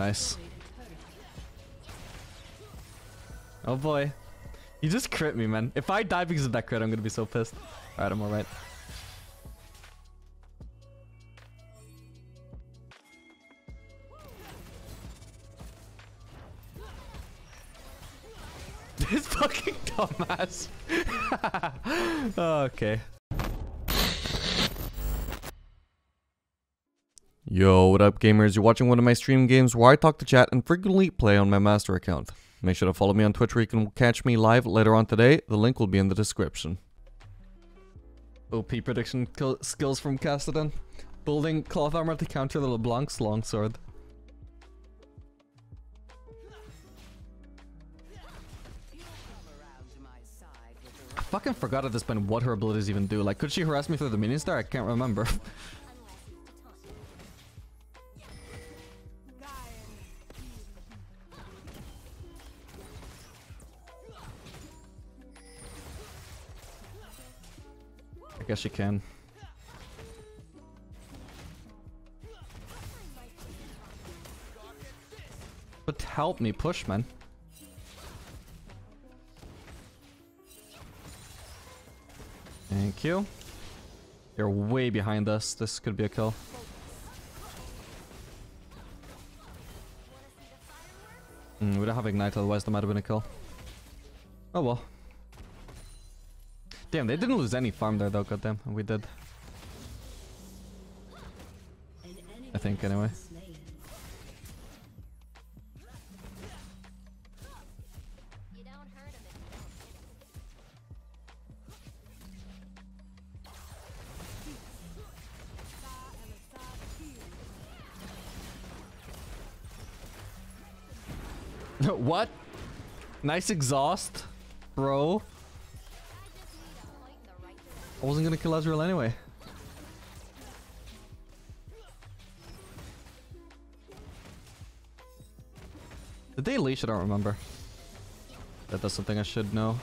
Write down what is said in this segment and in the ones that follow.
Nice. Oh boy. You just crit me, man. If I die because of that crit, I'm gonna be so pissed. Alright, I'm alright. This fucking dumbass. okay. Yo, what up gamers? You're watching one of my stream games where I talk to chat and frequently play on my master account. Make sure to follow me on Twitch where you can catch me live later on today. The link will be in the description. OP prediction skills from Kassadin. Building cloth armor to counter the LeBlanc's longsword. I fucking forgot at this point what her abilities even do. Like, could she harass me through the minions there? I can't remember. guess you can. But help me push, man. Thank you. You're way behind us. This could be a kill. Mm, we don't have Ignite, otherwise that might have been a kill. Oh well. Damn, they didn't lose any farm there though, goddamn. We did. I think, anyway. what? Nice exhaust, bro. I wasn't gonna kill Ezreal anyway. Did they leash? I don't remember. That that's something I should know.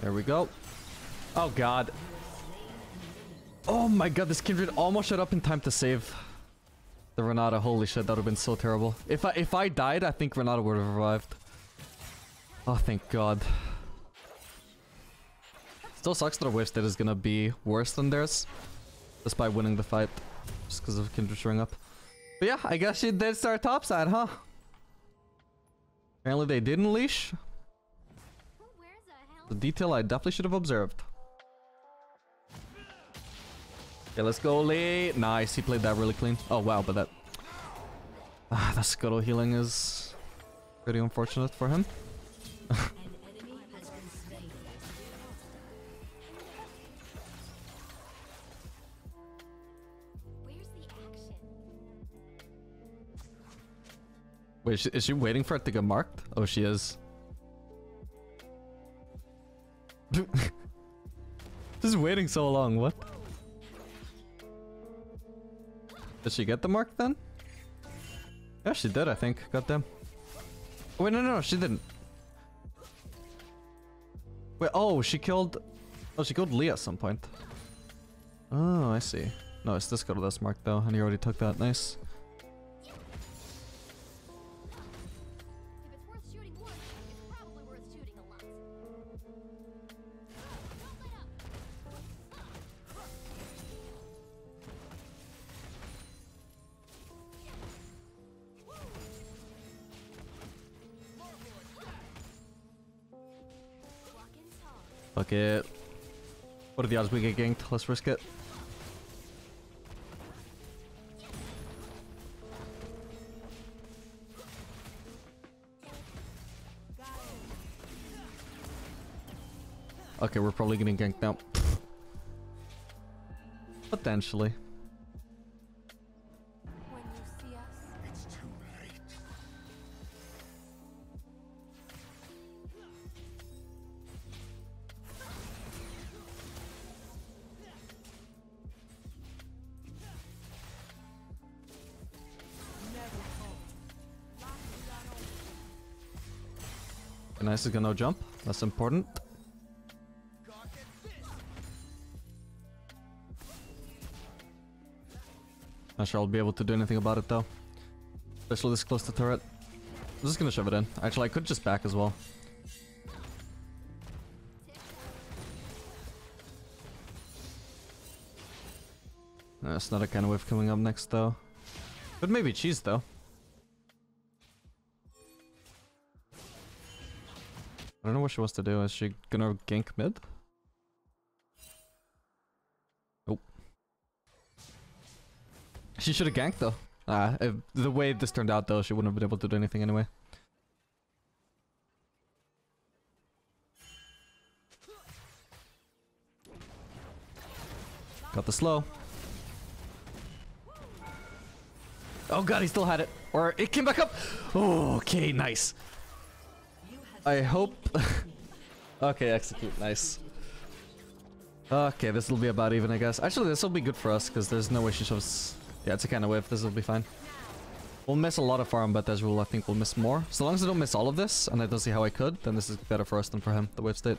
There we go. Oh god. Oh my god, this Kindred almost showed up in time to save the Renata. Holy shit, that would have been so terrible. If I if I died, I think Renata would have revived. Oh, thank god. Still sucks that our wave state is gonna be worse than theirs. Despite winning the fight. Just because of Kindred showing up. But yeah, I guess she did start topside, huh? Apparently they didn't leash. The detail I definitely should have observed. Okay, let's go Lee. Nice, he played that really clean. Oh wow, but that... Ah, the scuttle healing is pretty unfortunate for him. Wait, is she, is she waiting for it to get marked? Oh, she is. Just waiting so long, what? Did she get the mark then? Yeah, she did, I think. Goddamn. Oh, wait, no, no, she didn't. Wait, oh, she killed... Oh, she killed Lee at some point. Oh, I see. No, it's this girl that's marked though, and he already took that. Nice. Fuck it. What are the odds we get ganked? Let's risk it. Okay, we're probably getting ganked now. Potentially. Nice is gonna jump. That's important. Not sure I'll be able to do anything about it though. Especially this close to turret. I'm just gonna shove it in. Actually, I could just back as well. That's not a kind of wave coming up next though. But maybe cheese though. I don't know what she wants to do. Is she gonna gank mid? Oh. She should have ganked though. Ah, the way this turned out though, she wouldn't have been able to do anything anyway. Got the slow. Oh god, he still had it. Or it came back up. Oh, okay, nice. I hope... okay, execute, nice. Okay, this will be about even, I guess. Actually, this will be good for us, because there's no way she shows... Yeah, it's a kind of whiff, this will be fine. We'll miss a lot of farm, but as rule, I think we'll miss more. So long as I don't miss all of this, and I don't see how I could, then this is better for us than for him, the wave state.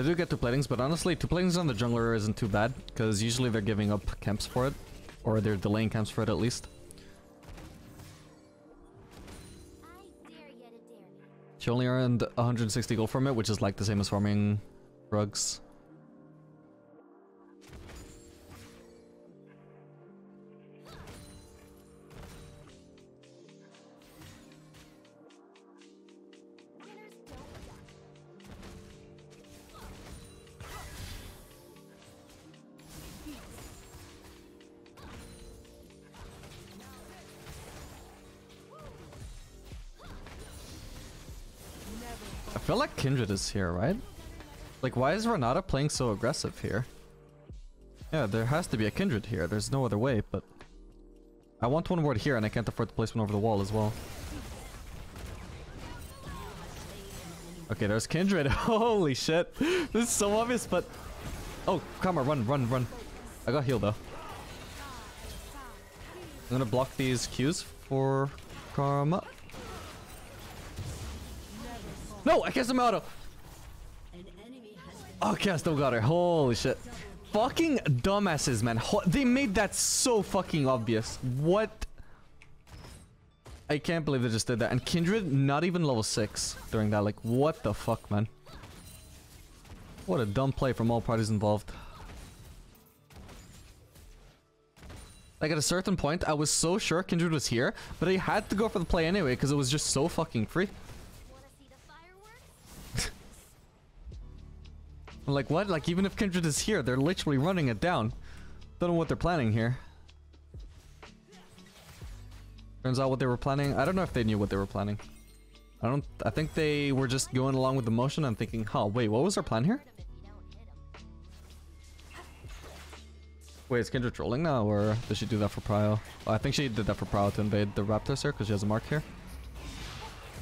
They do get two platings, but honestly, two platings on the jungler isn't too bad, because usually they're giving up camps for it, or they're delaying camps for it at least. She only earned 160 gold from it, which is like the same as farming Krugs. Feel like Kindred is here, right? Like, why is Renata playing so aggressive here? Yeah, there has to be a Kindred here. There's no other way, but... I want one ward here, and I can't afford to place one over the wall as well. Okay, there's Kindred. Holy shit. This is so obvious, but... Oh, Karma, run, run, run. I got healed, though. I'm gonna block these Qs for Karma. No, I cast him auto. Okay, I still got her. Holy shit. Fucking dumbasses, man. Ho they made that so fucking obvious. What? I can't believe they just did that. And Kindred, not even level 6 during that. Like, what the fuck, man? What a dumb play from all parties involved. Like, at a certain point, I was so sure Kindred was here, but I had to go for the play anyway, because it was just so fucking free. Like, what? Like, even if Kindred is here, they're literally running it down. Don't know what they're planning here. Turns out what they were planning... I don't know if they knew what they were planning. I don't... I think they were just going along with the motion and thinking, huh, wait, what was our plan here? Wait, is Kindred trolling now, or did she do that for Prio? Oh, I think she did that for Prio to invade the Raptors here, because she has a mark here.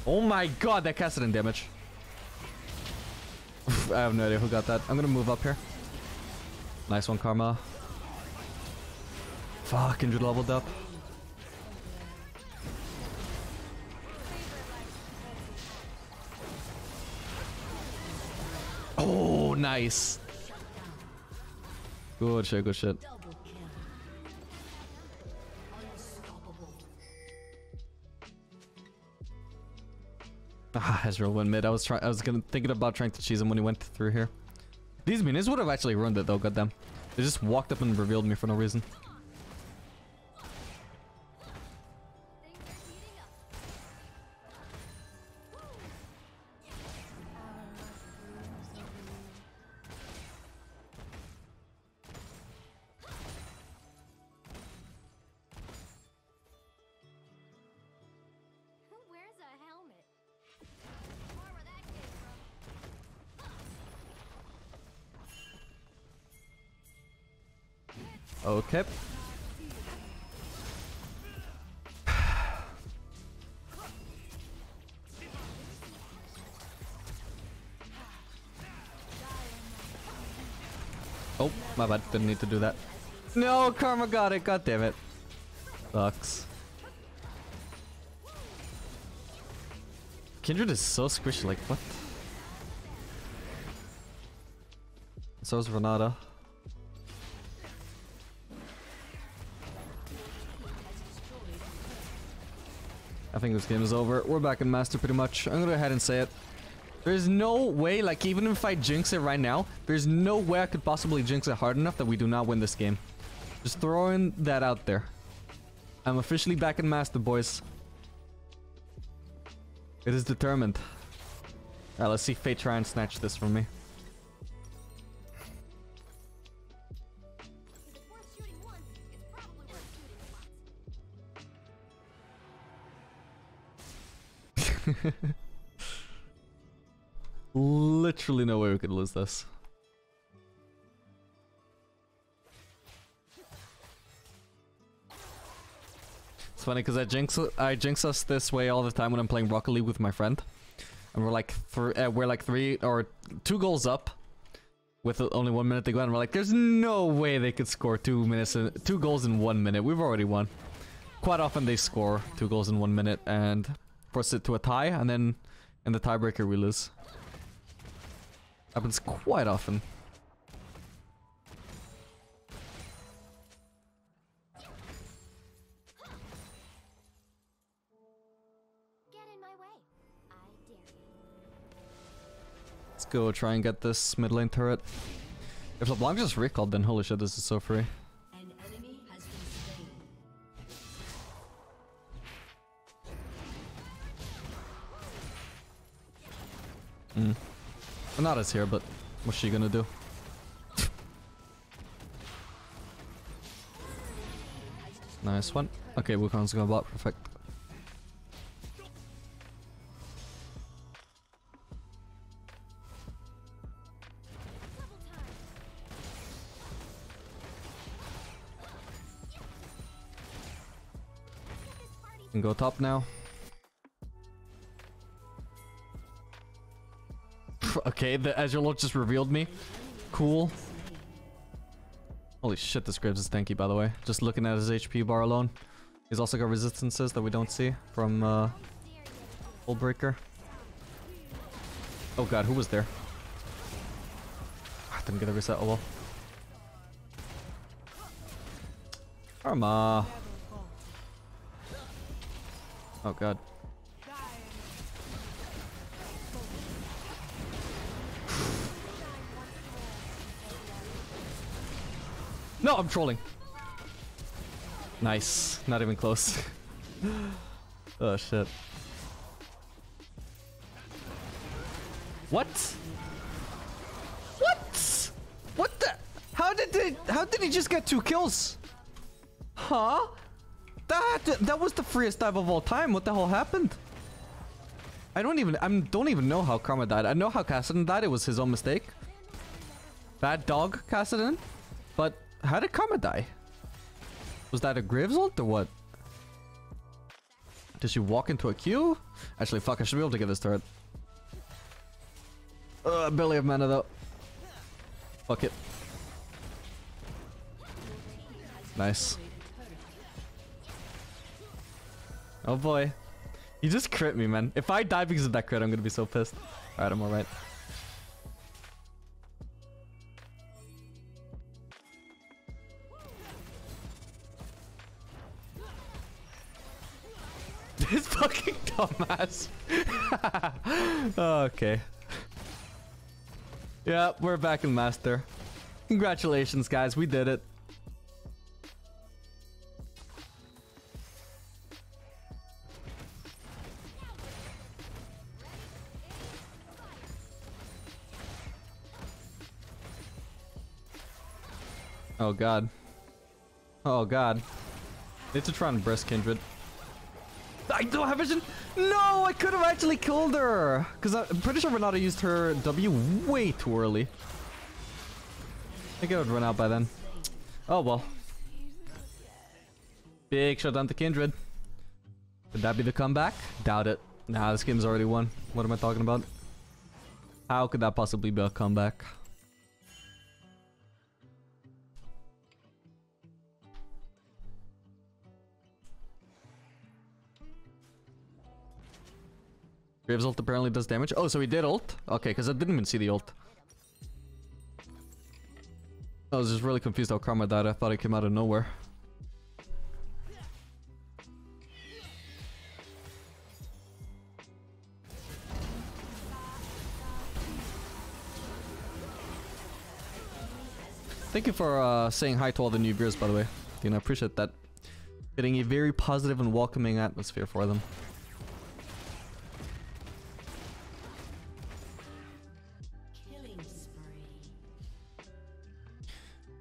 Oh my god, that casted in damage. I have no idea who got that. I'm gonna move up here. Nice one, Karma. Fuck, Kindred leveled up. Oh, nice. Good shit, good shit. Ah, Ezreal went mid. I was trying. I was gonna thinking about trying to cheese him when he went through here. These minions would have actually ruined it though. Goddamn, they just walked up and revealed me for no reason. Okay. oh, my bad. Didn't need to do that. No, Karma got it. God damn it. Sucks. Kindred is so squishy. Like, what? So is Renata. I think this game is over. We're back in Master pretty much. I'm gonna go ahead and say it. There's no way, like even if I jinx it right now, there's no way I could possibly jinx it hard enough that we do not win this game. Just throwing that out there. I'm officially back in Master, boys. It is determined. Alright, let's see Fate try and snatch this from me. Literally no way we could lose this. It's funny because I jinx I jinx us this way all the time when I'm playing Rocket League with my friend, and we're like uh, we're like three or two goals up, with only one minute to go, and we're like, there's no way they could score two minutes in, two goals in one minute. We've already won. Quite often they score two goals in one minute and force it to a tie, and then in the tiebreaker we lose. Happens quite often. Get in my way. I dare. Let's go try and get this mid lane turret. If LeBlanc just recalled, then holy shit, this is so free. Mm. Renata's here, but what's she gonna do? nice one. Okay, Wukong's gonna bot, perfect. Can go top now. Okay, the Azure Lord just revealed me. Cool. Holy shit, this Graves is tanky, by the way. Just looking at his HP bar alone. He's also got resistances that we don't see from uh, Breaker. Oh god, who was there? I didn't get a reset, oh well. Oh god. No, I'm trolling. Nice. Not even close. oh shit. What? What? What the? How did they? How did he just get two kills? Huh? That that was the freest dive of all time. What the hell happened? I don't even I don't even know how Karma died. I know how Kassadin died. It was his own mistake. Bad dog, Kassadin. But how did Karma die? Was that a Graves or what? Did she walk into a Q? Actually, fuck, I should be able to get this turret. Uh, barely have mana though. Fuck it. Nice. Oh boy. You just crit me, man. If I die because of that crit, I'm gonna be so pissed. Alright, I'm alright. This fucking dumbass. okay. Yeah, we're back in Master. Congratulations, guys. We did it. Oh god. Oh god. To try and breast kindred. I don't have vision! No! I could have actually killed her! Because I'm pretty sure Renata used her W way too early. I think I would run out by then. Oh well. Big shutdown to Kindred. Would that be the comeback? Doubt it. Nah, this game's already won. What am I talking about? How could that possibly be a comeback? Graves ult apparently does damage. Oh, so he did ult? Okay, because I didn't even see the ult. I was just really confused how Karma died. I thought it came out of nowhere. Thank you for uh, saying hi to all the new viewers, by the way. You know, I appreciate that. Getting a very positive and welcoming atmosphere for them.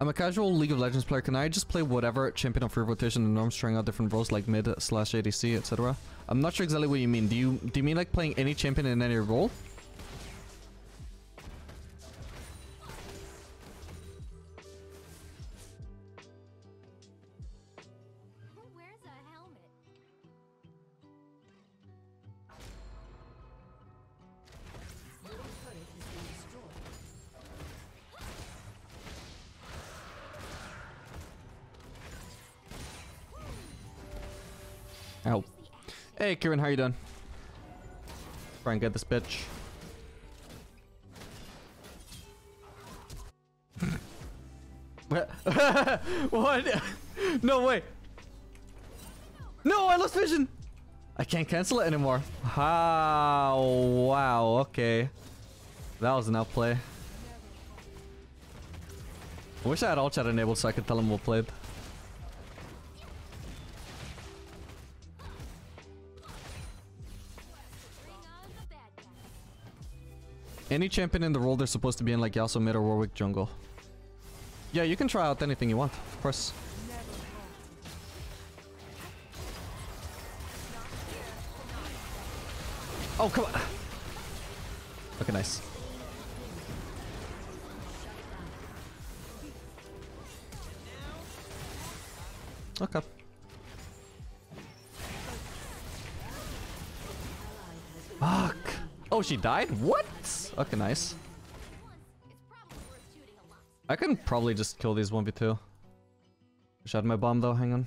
I'm a casual League of Legends player. Can I just play whatever champion of free rotation and norms, trying out different roles like mid slash ADC, etc.? I'm not sure exactly what you mean. Do you do you mean like playing any champion in any role? Ow. Hey, Kieran, how you doing? Try and get this bitch. what? no way. No, I lost vision. I can't cancel it anymore. How? Wow. Okay. That was an outplay. I wish I had all chat enabled so I could tell him well played. Any champion in the role they're supposed to be in, like Yasuo mid or Warwick jungle. Yeah, you can try out anything you want, of course. Oh, come on. Okay, nice. Okay. Oh, she died? What? Okay, nice. I can probably just kill these 1v2. Wish I had my bomb though, hang on.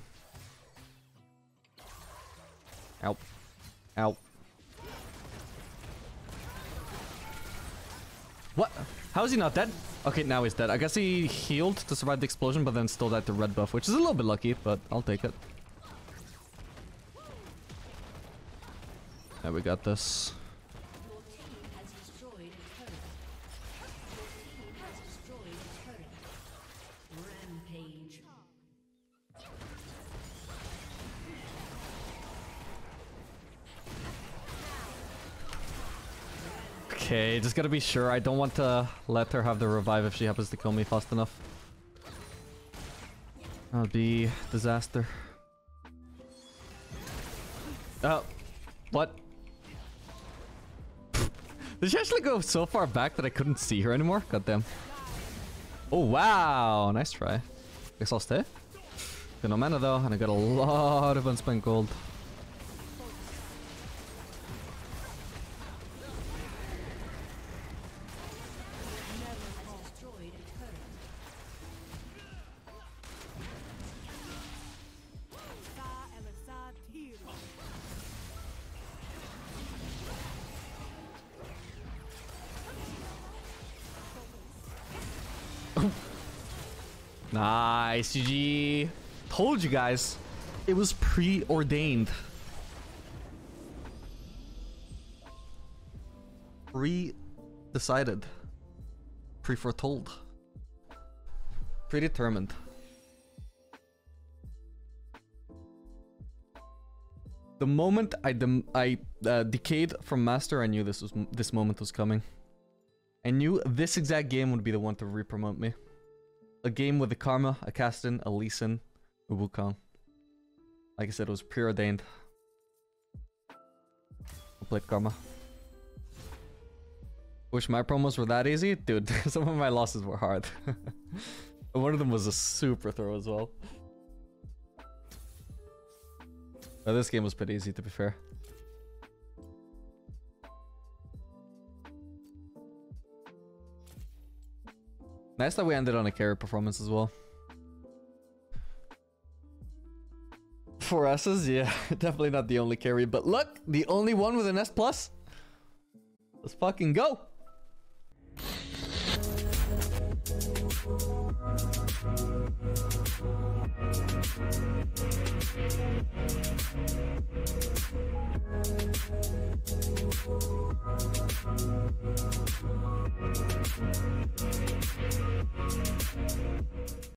Ow. Ow. What? How is he not dead? Okay, now he's dead. I guess he healed to survive the explosion, but then still died to red buff, which is a little bit lucky, but I'll take it. Yeah, we got this. Okay, just gotta be sure. I don't want to let her have the revive if she happens to kill me fast enough. That would be disaster. Oh, what? Did she actually go so far back that I couldn't see her anymore? Goddamn. Oh, wow. Nice try. Guess I'll stay. Got no mana though, and I got a lot of unspent gold. Told you guys. It was preordained. Pre-decided. Pre-foretold. Predetermined. The moment I I uh, decayed from master, I knew this was this moment was coming. I knew this exact game would be the one to re-promote me. A game with a Karma, a Caston, a Lee Sin, a Wukong. Like I said, it was preordained. I played Karma. Wish my promos were that easy? Dude, some of my losses were hard. One of them was a super throw as well. This game was pretty easy to be fair. Nice that we ended on a carry performance as well. four S's. Yeah, definitely not the only carry. But look, the only one with an S+. plus. Let's fucking go.